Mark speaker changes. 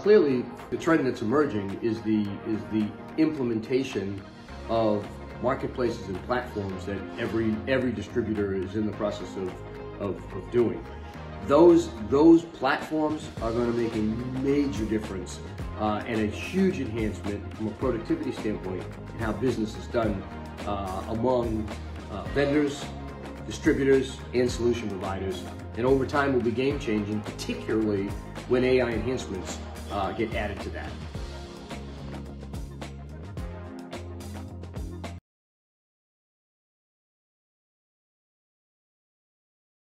Speaker 1: clearly, the trend that's emerging is the is the implementation of marketplaces and platforms that every every distributor is in the process of, of, of doing. Those those platforms are going to make a major difference uh, and a huge enhancement from a productivity standpoint in how business is done uh, among uh, vendors, distributors, and solution providers. And over time will be game changing, particularly when AI enhancements uh, get added to that.